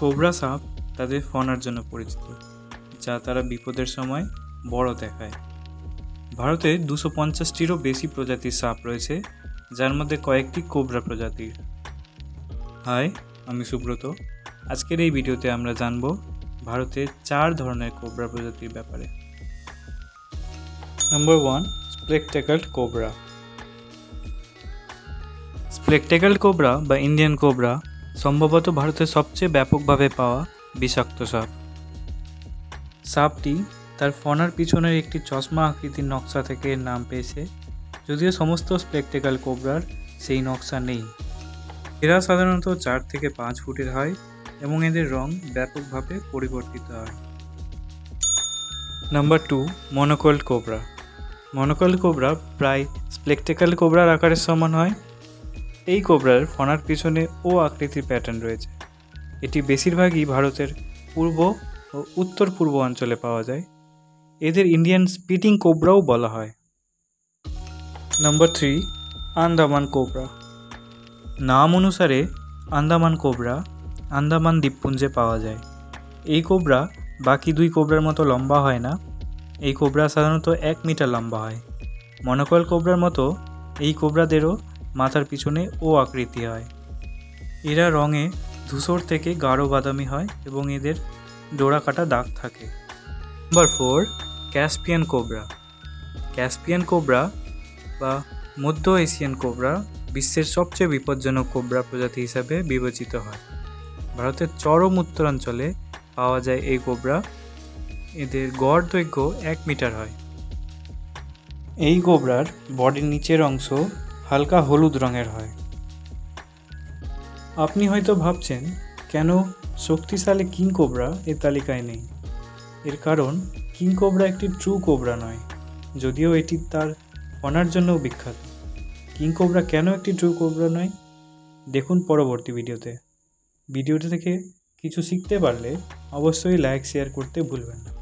Cobra সাপ তাদের ফনার জন্য পরিচিত, যা তারা বিপদের সময় বড় দেখায়। ভারতে দুশো পঞ্চাশটিরও বেশি প্রজাতির সাপ রয়েছে, যার মধ্যে কয়েকটি কোবরা প্রজাতির। হাই, আমি সুব্রত। আজকের এই ভিডিওতে আমরা জানব ভারতে চার ধরনের কোবরা প্রজাতির ব্যাপারে। Number one, spectacled cobra. Spectacled cobra বা ইন্ডিয়ান কোবরা সম্ভবত ভারতের সবচেয়ে ব্যাপকভাবে পাওয়া বিষাক্ত সাপ। সাপটি তার ফনার পিছনের একটি চশমা আকৃতির নকশা থেকে নাম পেয়েছে, যদিও সমস্ত স্প্লেকটেকাল কোবরার সেই নকশা নেই। এরা সাধারণত চার থেকে পাঁচ ফুটের হয় এবং এদের রং ব্যাপকভাবে পরিবর্তিত হয়। Number two, monocled cobra. Monocled cobra প্রায় স্প্লেকটেকাল কোবরার আকারের সমান হয় এই কোবরার ফনার পিছনে ও আকৃতির প্যাটার্ন রয়েছে। এটি বেশিরভাগই ভারতের পূর্ব ও উত্তর পূর্ব অঞ্চলে পাওয়া যায়। এদের ইন্ডিয়ান স্পিটিং কোবরাও বলা হয়। নম্বর থ্রি আন্দামান কোবরা নাম অনুসারে আন্দামান কোবরা আন্দামান দ্বীপপুঞ্জে পাওয়া যায়। এই কোবরা বাকি দুই কোবরার মতো লম্বা হয় না। এই কোবরা সাধারণত এক মিটার লম্বা হয়। মনোকল কোবরার মতো এই কোবরাদেরও মাথার পিছনে ও আকৃতি হয়। এরা রঙে ধূসর থেকে গাঢ় বাদামি হয় এবং এদের ডোরা কাটা দাগ থাকে। Number four Caspian cobra Caspian cobra বা মধ্য এশিয়ান কোবরা বিশ্বের সবচেয়ে বিপজ্জনক কোবরা প্রজাতি হিসাবে বিবেচিত হয়। ভারতের চরম উত্তরাঞ্চলে পাওয়া যায় এই কোবরা এদের গড় দৈর্ঘ্য এক মিটার হয়। এই কোবরার বডির নিচের অংশ হালকা হলুদ রঙের হয়। আপনি হয়তো ভাবছেন, কেন শক্তিশালী কিং কোবরা এর তালিকায় নেই? এর কারণ, কিং কোবরা একটি ট্রু কোবরা নয়, যদিও এটি তার অনার জন্যও বিখ্যাত। কিং কোবরা কেন একটি ট্রু কোবরা নয়? দেখুন পরবর্তী ভিডিওতে। ভিডিওটি থেকে কিছু শিখতে পারলে অবশ্যই লাইক শেয়ার করতে ভুলবেন না।